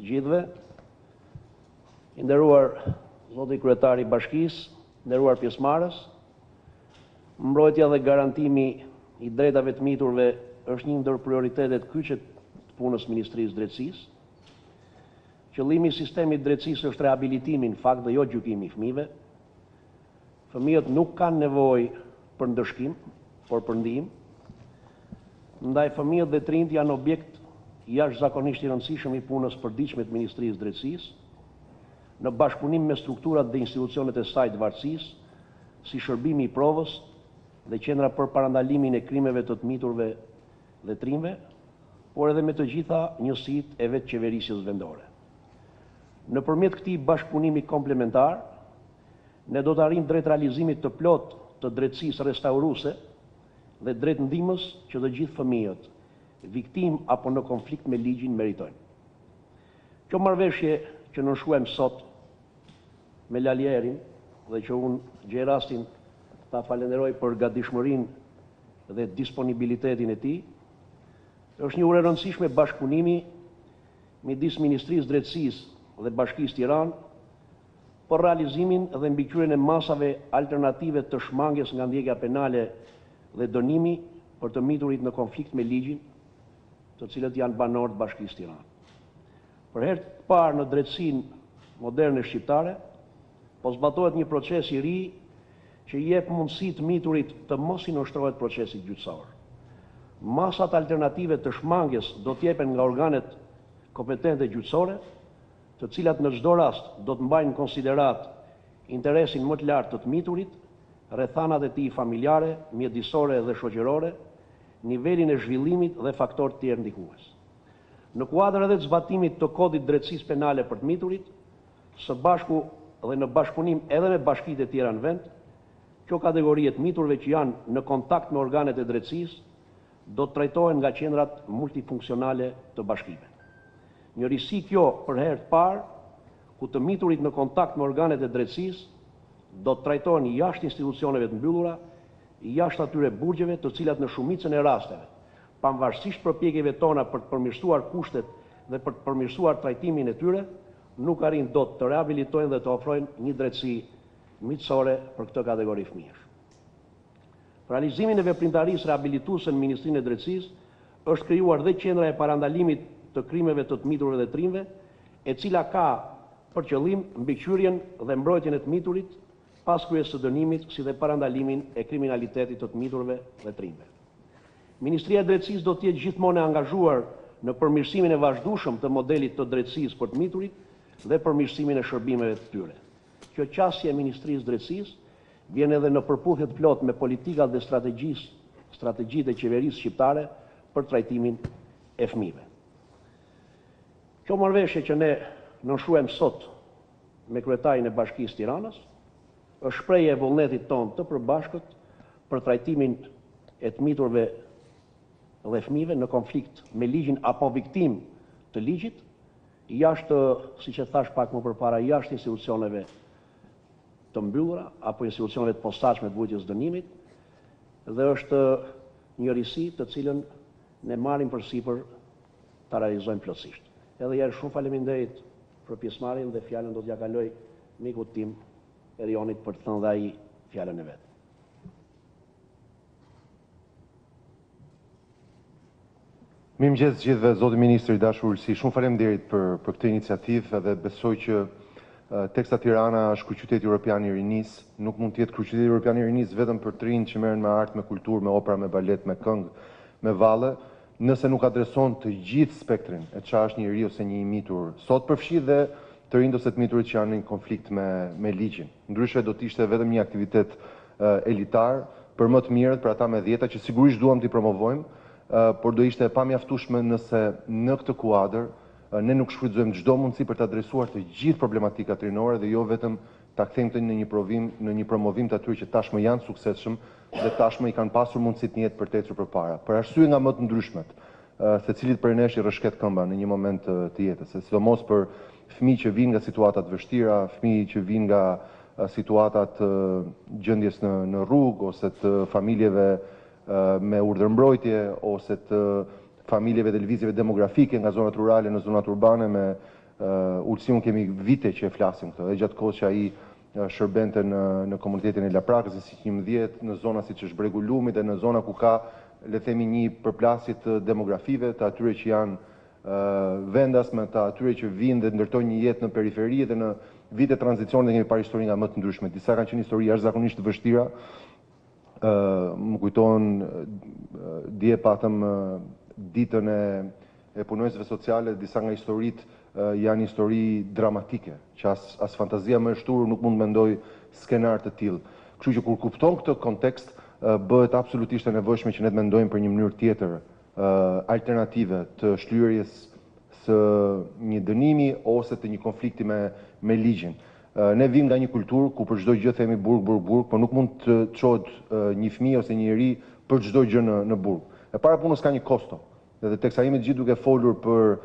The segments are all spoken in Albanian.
të gjithëve. I nderuar zoti kryetar i bashkisë, nderuar pjesëmarrës, mbrojtja dhe garantimi i drejtave të miturve është një ndër prioritetet kyçe të punës së Ministrisë së Drejtësisë. Qëllimi i sistemit të drejtësisë është rehabilitimi në fakt dhe jo gjykimi i fëmijëve. Fëmijët nuk kanë nevojë për ndëshkim, por për ndihmë. Ndaj fëmijët dhe të rinjtë janë objekt jashtëzakonisht i rëndësishëm i punës së përditshme të Ministrisë së Drejtësisë, në bashkëpunim me strukturat dhe institucionet e saj të vartësisë, si Shërbimi i Provës dhe Qendra për Parandalimin e Krimeve të të Miturve dhe të Rinjve, por edhe me të gjitha njësitë e vetëqeverisjes vendore. Nëpërmjet këtij bashkëpunimi komplementar, ne do të arrijmë drejt realizimit të plotë të drejtësisë restauruese dhe drejt ndihmës që të gjithë fëmijët, viktimë apo në konflikt me ligjin meritojnë. Kjo marrëveshje që nënshkruajmë sot me Lali Erin dhe që unë gjej rastin ta falënderoj për gatishmërinë dhe disponibilitetin e tij, është një urë e rëndësishme bashkëpunimi midis Ministrisë Drejtësisë dhe Bashkisë Tiranë për realizimin dhe mbikëqyrjen e masave alternative të shmangies nga ndjekja penale dhe dënimi për të miturit në konflikt me ligjin, të cilët janë banorë të Bashkisë Tiranë. Për herë të parë në drejtësinë moderne shqiptare, po zbatohet një proces i ri që i jep mundësi të miturit të mos i nënshtrohet procesit gjyqësor. Masat alternative të shmangies do të jepen nga organet kompetente gjyqësore, të cilat në çdo rast do të mbajnë në konsideratë interesin më të lartë të të miturit, rrethanat e tij familjare, mjedisore dhe shoqërore, nivelin e zhvillimit dhe faktorë të tjerë ndikues. Në kuadër edhe të zbatimit të Kodit Drejtësisë Penale për të Miturit, së bashku dhe në bashkëpunim edhe me bashkitë e tjera në vend, kjo kategori e të miturve që janë në kontakt me organet e drejtësisë do të trajtohen nga qendrat multifunksionale të bashkive. Një risi kjo për herë të parë, ku të miturit në kontakt me organet e drejtësisë do të trajtohen jashtë institucioneve të mbyllura, jashtë atyre burgjeve të cilat në shumicën e rasteve, pamvarsisht përpjekjeve tona për të përmirësuar kushtet dhe për të përmirësuar trajtimin e tyre, nuk arrijnë dot të rehabilitojnë dhe të ofrojnë një drejtësi miqësore për këtë kategori fëmijësh. realizimin e veprimtarisë rehabilituese në Ministrinë e Drejtësisë është krijuar dhe Qendra e Parandalimit të Krimeve të të Miturve dhe të Rinjve, e cila ka për qëllim mbikëqyrjen dhe mbrojtjen e të miturit pas kryerjes së dënimit si dhe parandalimin e kriminalitetit të të miturve dhe të rinjve. Ministria e Drejtësisë do të jetë gjithmonë e angazhuar në përmirësimin e vazhdueshëm të modelit të drejtësisë për të miturit dhe përmirësimin e shërbimeve të tyre. Kjo qasje e Ministrisë Drejtësisë vjen edhe në përputhje të plotë me politikat dhe strategjisë strategjitë e qeverisë shqiptare për trajtimin e fëmijëve. Kjo marrëveshje që ne nënshkruajmë sot me kryetarin e Bashkisë Tiranës është shprehje e vullnetit tonë të përbashkët për trajtimin e të miturve dhe fëmijëve në konflikt me ligjin apo viktimë të ligjit, jashtë, siç e thashë pak më përpara, jashtë institucioneve të mbyllura apo institucioneve të posaçme të vuajtjes së dënimit dhe është një risi të cilën ne marrim përsipër ta realizojmë plotësisht. Edhe një herë shumë faleminderit për pjesëmarrjen dhe fjalën do t'ia kaloj mikut tim Erionit për të thënë dhe ai fjalën e vet. Mirëmëngjes të gjithëve, zoti ministër, i dashur Ulsi, shumë faleminderit për për këtë iniciativë edhe besoj që teksa Tirana është kryeqyteti europian i rinisë, nuk mund të jetë kryeqyteti europian i rinisë vetëm për të rinjtë që merren me art, me kulturë, me opera, me balet, me këngë, me valle, nëse nuk adreson të gjithë spektrin e ça është një i ri ose një i mitur sot, përfshi dhe të rinjtë ose të miturit që janë në një konflikt me me ligjin. Ndryshe do ishte vetëm një aktivitet elitar, për më të mirët, për ata me dhjeta që sigurisht duam t'i promovojmë, por do ishte e pamjaftueshme nëse në këtë kuadër ne nuk shfrytëzojmë çdo mundësi për të adresuar të gjithë problematikat rinore dhe jo vetëm ta kthejmë në një provim, në një promovim të atyre që tashmë janë të suksesshëm dhe tashmë i kanë pasur mundësitë në jetë për të ecur përpara. Për arsye nga më të ndryshmet, secilit prej nesh i rrëshket këmba në një moment të jetës, e sidomos për Fëmijë që vijnë nga situata të vështira, fëmijë që vijnë nga situata të gjendjes në në rrugë ose të familjeve me urdhër mbrojtje ose të familjeve dhe lëvizjeve demografike nga zonat rurale në zonat urbane. Me Ulsin unë kemi vite që e flasim këtë edhe gjatë kohës që ai shërbente në në komunitetin e Laprakës Njësia njëmbëdhjetë në zona siç është Bregu Lumit dhe në zona ku ka le të themi një përplasje të demografive të atyre që janë vendasme të atyre që vijnë dhe ndërtojnë një jetë në periferi dhe në vite tranzicioni kemi parë histori nga më të ndryshmet. Disa kanë qenë histori jashtëzakonisht të vështira. Më kujtohet dje patëm ditën e punonjësve sociale, disa nga historitë janë histori dramatike, që as fantazia më e shthurur nuk mund të mendojë skenar të tillë. Kështu që kur kupton këtë kontekst, bëhet absolutisht e nevojshme që ne të mendojmë për një mënyrë tjetër alternative të shlyerjes së një dënimi ose të një konflikti me me ligjin. Ne vijmë nga një kulturë ku për çdo gjë themi burg, burg, burg, por nuk mund të çohet një fëmijë ose një i ri për çdo gjë në në burg. E para punës ka një kosto dhe teksa jemi të gjithë duke folur për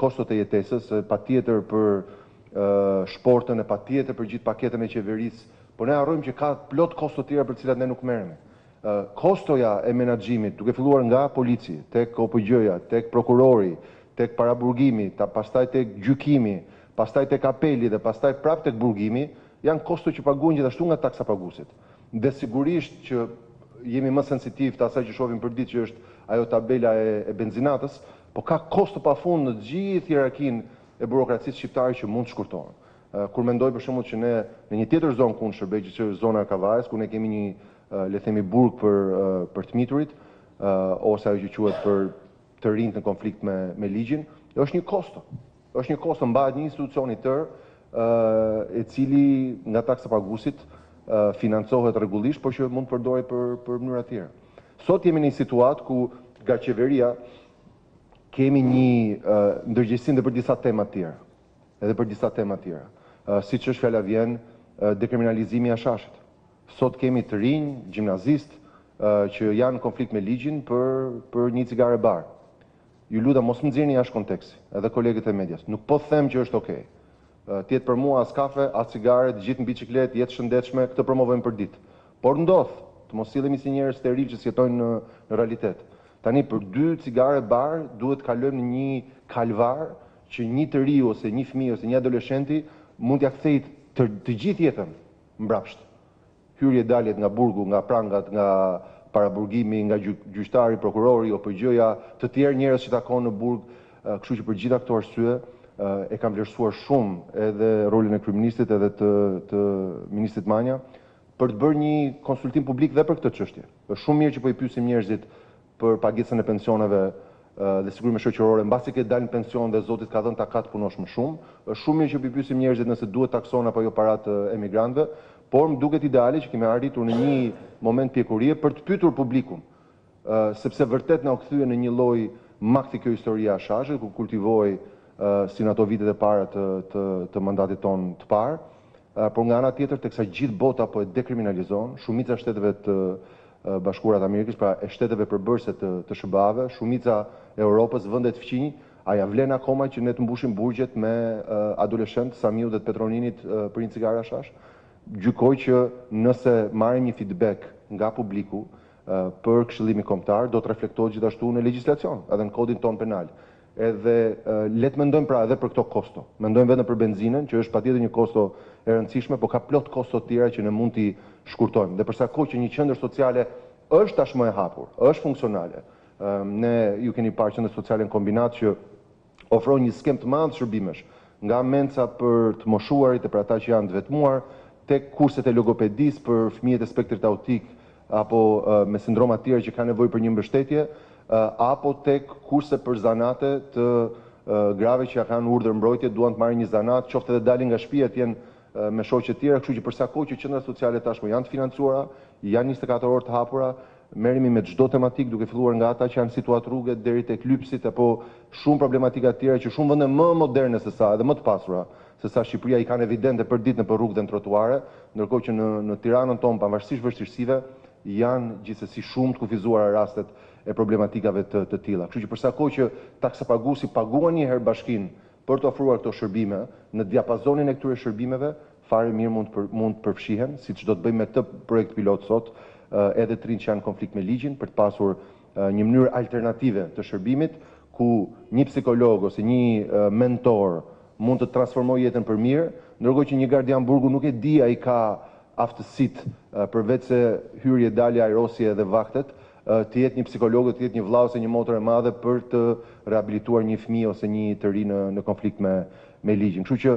kostot e jetesës, e patjetër për shportën, e patjetër për gjithë paketën e qeverisë, po ne harrojmë që ka plot kosto të tjera për të cilat ne nuk merremi. Kostoja e menaxhimit, duke filluar nga polici, tek OPG-ja, tek prokurori, tek paraburgimi, pastaj tek gjykimi, pastaj tek apeli dhe pastaj prapë tek burgimi, janë kosto që paguhen gjithashtu nga taksapaguesit. Dhe sigurisht që jemi më sensitivë te asaj që shohim përditë që është ajo tabela e benzinatës, po ka kosto pafund në të gjithë hierarkinë e burokracisë shqiptare që mund të shkurtohen. Kur mendoj për shembull që ne në një tjetër zonë ku unë shërbej, që është zona e Kavajës, ku ne kemi një le të themi burg për për të miturit ose ajo që quhet për të rinjtë në konflikt me me ligjin, është një kosto. Është një kosto mbahet një institucion i tërë i cili nga taksa paguesit financohet rregullisht, por që mund të përdoret për për mënyra të tjera. Sot jemi në një situatë ku nga qeveria kemi një ndërgjegjësim dhe për disa tema të tjera. Edhe për disa tema të tjera. Siç është fjala vjen dekriminalizimi i hashashit. Sot kemi të rinj, gjimnazistë, që janë në konflikt me ligjin për një cigare bar. Ju lutem mos më nxirrni jashtë konteksti, edhe kolegët e medias. Nuk po them që është okay. Të jetë për mua as kafe, as cigare, të gjithë në biçikletë, jetë shëndetshme, këtë promovojmë përditë. Por ndodh të mos sillemi si njerëz sterilë që s'jetojnë në realitet. Tani për dy cigare bar duhet të kalojmë në një kalvar që një të riu ose një fëmijë ose një adoleshenti mund t'ia kthejë të gjithë jetën. Mbrapsht. Hyrje-daljet nga burgu, nga prangat, nga paraburgimi, nga gjyqtari, prokurori, OPG-ja, të tjerë njerëz që takon në burg, kështu që për të gjitha këto arsye, e kam vlerësuar shumë edhe rolin e kryeministrit edhe të të ministrit Manja, për të bërë një konsultim publik dhe për këtë çështje. Është shumë mirë që po i pyesim njerëzit për pagesën e pensioneve dhe sigurime shoqërore, mbasi ke dalë në pension dhe zoti të ka dhënë takat të punosh më shumë, shumë mirë që po i pyesim njerëzit nëse duhet taksohen apo jo paratë e emigrantëve, por më duket ideale që kemi arritur në një moment pjekurie për të pyetur publikun, sepse vërtet na u kthye në një lloj makthi kjo historia e hashashit, ku kultivohej si në ato vitet e para të të të mandatit tonë të parë, por nga ana tjetër teksa gjithë bota po e dekriminalizon, shumica e shteteve të Bashkuara të Amerikës, pra e shteteve përbërëse të të SHBA-ve, shumica e Europës, vendet fqinj, a ia vlen akoma që ne të mbushim burgjet me adoleshentë të Samiut dhe të Petroninit për një cigare hashash? Gjykoj që nëse marrim një feedback nga publiku për Këshillimin Kombëtar, do të reflektohet gjithashtu në legjislacion, edhe në Kodin tonë Penal. Edhe le të mendojmë pra edhe për këto kosto. Mendojmë vetëm për benzinën, që është patjetër një kosto e rëndësishme, por ka plot kosto të tjera që ne mund t'i shkurtojmë. Dhe për sa kohë që një qendër sociale është tashmë e hapur, është funksionale, ne ju keni parë qendrën sociale në Kombinat që ofron një skemë të madhe shërbimesh nga mencat për të moshuarit e për ata që janë të vetmuar, tek kurset e logopedisë për fëmijët e spektrit autik apo me sindroma të tjera që kanë nevojë për një mbështetje, apo tek kurse për zanate të grave që ja kanë urdhër mbrojtje, duan të marrin një zanat, qoftë edhe dalin nga shtëpia të jenë me shoqe të tjera, kështu që për sa kohë që qendrat sociale tashmë janë të financuara, janë njëzet e katër orë të hapura, merremi me çdo tematikë duke filluar nga ata që janë në situatë rruge deri tek lypësit apo shumë problematika të tjera që shumë vende më moderne se sa edhe më të pasura se sa Shqipëria i kanë evidente përditë nëpër rrugë dhe në trotuare, ndërkohë që në në Tiranën tonë pavarësisht vështirësive janë gjithsesi shumë të kufizuara rastet e problematikave të të tilla. Kështu që për sa kohë që taksapaguesi paguan një herë bashkinë për të ofruar këto shërbime në diapazonin e këtyre shërbimeve Fare mirë mund të mund të përfshihen, siç do të bëjmë me këtë projekt pilot sot, edhe të rinjtë që janë në konflikt me ligjin, për të pasur një mënyrë alternative të shërbimit, ku një psikolog ose një mentor mund të transformojë jetën për mirë, ndërkohë që një gardian burgu nuk e di a i ka aftësitë, përveçse hyrje, dalje, ajrosje edhe vaktet, të jetë një psikolog dhe të jetë një vlla ose një motër e madhe për të rehabilituar një fëmijë ose një të ri në në konflikt me me ligjin. Kështu që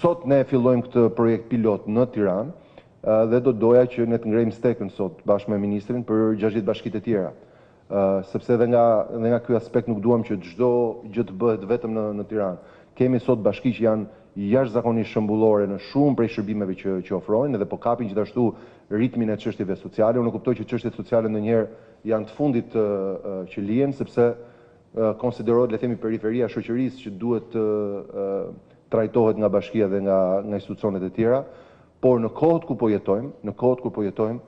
sot ne fillojmë këtë projekt pilot në Tiranë dhe do doja që ne të ngrejmë stekën sot bashkë me ministrin për gjashtëdhjetë bashkitë e tjera. Ë sepse edhe nga edhe nga ky aspekt nuk duam që çdo gjë të bëhet vetëm në në Tiranë. Kemi sot bashki që janë jashtëzakonisht shëmbullore në shumë prej shërbimeve që që ofrojnë edhe po kapin gjithashtu ritmin e çështjeve sociale. Unë e kuptoj që çështjet sociale ndonjëherë janë të fundit që lihen, sepse konsiderohet, le të themi, periferia e shoqërisë që duhet të trajtohet nga bashkia dhe nga nga institucionet e tjera, por në kohët ku po jetojmë, në kohët kur po jetojmë,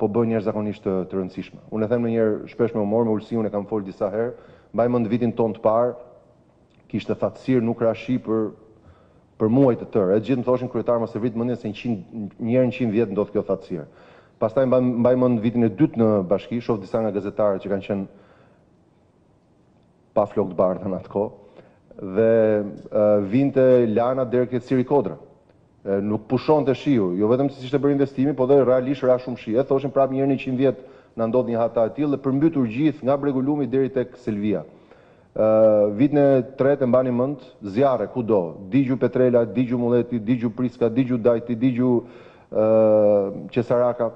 po bëhen jashtëzakonisht të, të rëndësishme. Unë e them ndonjëherë shpesh me humor, me Ulsin e kam folë disa herë, mbaj mend vitin tonë të parë, Kishte thatësirë, nuk ra shi për për muaj të tërë. E të gjithë më thoshin kryetar mos e vrit mendjen se njëqind një herë në njëqind vjet ndodh kjo thatësirë. Pastaj mbaj mbaj mend vitin e dytë në bashki, shoh disa nga gazetarët që kanë qenë pa flokë të bardha në atë kohë dhe vinte Lana deri ke Siri Kodra. Nuk pushonte shiu, jo vetëm që s'ishte bërë investimi, po dhe realisht ra shumë shi. E thoshin prapë një herë në njëqind vjet na ndodh një hata e tillë dhe përmbytur gjithë nga Bregu i Lumit deri tek Selvia. Vitin e tretë e mbani mend, zjarre kudo, digju Petrela, digju Mulleti, digju Priska, digju Dajti, digju Qesaraka,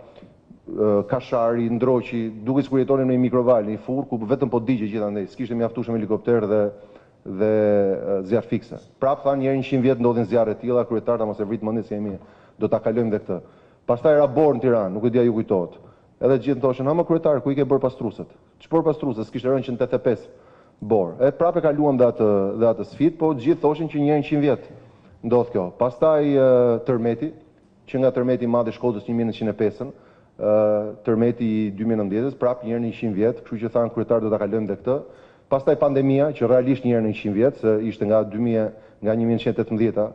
Kashari, Ndroqi, dukej sikur jetonim në një mikrovalë, në një furrë ku vetëm po digjej gjithandej, s'kishte mjaftueshëm helikopterë dhe dhe zjarrfikëse. Prapë thanë një herë në njëqind vjet ndodhin zjarre të tilla, kryetar ti mos e vrit mendjen se jemi do ta kalojmë dhe këtë. Pastaj ra borë në Tiranë, nuk e di a ju kujtohet. Edhe të gjithë më thoshin, ha mor kryetar, ku i ke borëpastrueset? Ç'borëpastruese, s'kishte rënë që në tetëdhjetë e pesën borë. E prapë e kaluam dhe atë dhe atë sfidë, po gjithë thoshin që një herë në njëqind vjet ndodh kjo. Pastaj tërmeti, që nga tërmeti i madh i Shkodrës një mijë e nëntëqind e pesën, tërmeti i dy mijë e nëntëmbëdhjetës, prapë një herë në njëqind vjet, kështu që thanë kryetar do ta kalojmë dhe këtë. Pastaj pandemia, që realisht një herë në njëqind vjet, se ishte nga dy mijë e nga një mijë e nëntëqind e tetëmbëdhjeta,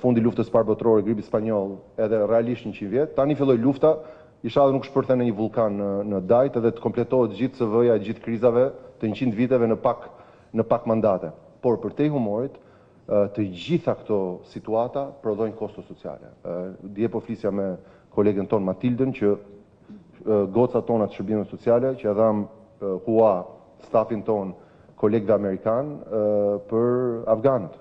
fundi i Luftës së Parë Botërore, gripi spanjoll, edhe realisht njëqind vjet. Tani filloi lufta, Ishalla dhe nuk shpërthen ndonjë vullkan në Dajt edhe të kompletohet gjithë CV-ja e gjithë krizave të njëqind viteve në pak në pak mandate. Por përtej humorit, të gjitha këto situata prodhojnë kosto sociale. Dje po flisja me kolegen tonë Matildën që gocat tona të shërbimeve sociale që ja dhamë hua stafin tonë kolegëve amerikanë për afganët.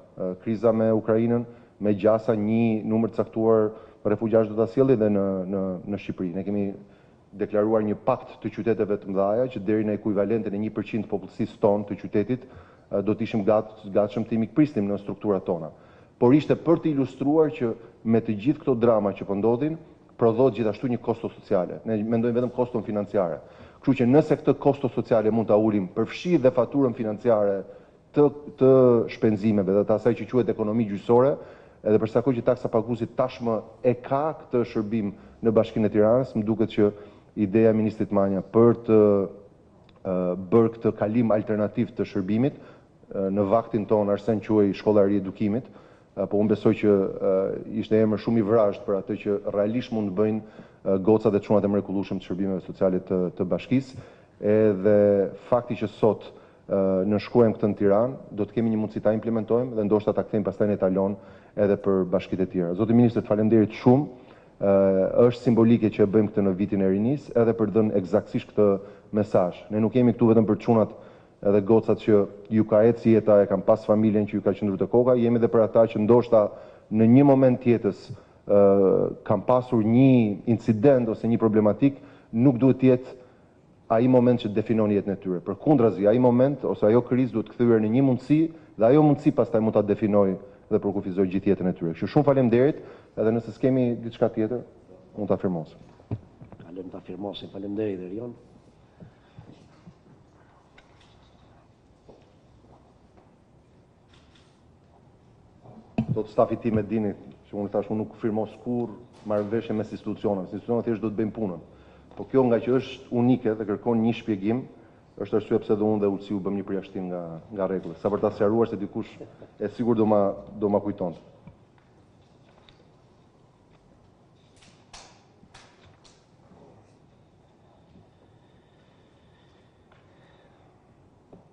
Kriza me Ukrainën me gjasa nji numër të caktuar refugjatësh do ta sjelli dhe në në në Shqipëri. Ne kemi deklaruar një pakt të qyteteve të mëdhaja që deri në ekuivalenten e një për qind të popullsisë tonë të qytetit do të ishim gat gatshëm t'i mikprisnim në strukturat tona. Por ishte për të ilustruar që me të gjithë këto drama që po ndodhin prodhohet gjithashtu një kosto sociale. Ne mendojmë vetëm koston financiare. Kështu që nëse këtë kosto sociale mund ta ulim përfshirë dhe faturën financiare të të shpenzimeve dhe të asaj që quhet ekonomi gjyqësore, edhe për sa kohë që taksapaguesi tashmë e ka këtë shërbim në Bashkinë e Tiranës, më duket që ideja e ministrit Manja për të bërë këtë kalim alternativ të shërbimit, në vaktin tonë Arsen quhej shkolla e riedukimit, po unë besoj që ishte emër shumë i vrazhdë për atë që realisht mund të bëjnë gocat dhe çunat e mrekullueshëm të shërbimeve sociale të bashkisë, edhe fakti që sot nënshkruajmë këtë në Tiranë, do të kemi një mundësi ta implementojmë dhe ndoshta ta kthejmë pastaj në etalon edhe për bashkitë e tjera. Zoti ministër, të faleminderit shumë. Është simbolike që e bëjmë këtë në Vitin e Rinisë, edhe për të dhënë ekzaktësisht këtë mesazh. Ne nuk jemi këtu vetëm për çunat edhe gocat që ju ka ecë jeta, e kanë pasë familjen që ju ka qëndru te koka, jemi edhe për ata që ndoshta në një moment të jetës kanë pasur një incident ose një problematikë, nuk duhet të jetë ai moment që definon jetën e tyre. Përkundrazi, ai moment ose ajo krizë duhet kthyer në një mundësi dhe ajo mundësi pastaj mund ta definojë dhe përkufizojë gjithë jetën e tyre. Kështu shumë faleminderit edhe nëse s'kemi diçka tjetër mund ta firmosim. Ta lëmë ta firmosim. Faleminderit Erion. Thotë stafi im e dini që unë thashë unë nuk firmos kurrë marrëveshje mes institucioneve, se institucionet thjesht duhet të bëjnë punën. Po kjo ngaqë është unike dhe kërkon një shpjegim, është arsye pse dhe unë dhe Ulsiu bëmë një përjashtim nga nga rregullat. Sa për ta sqaruar se dikush e sigurt do ma do ma kujtonte.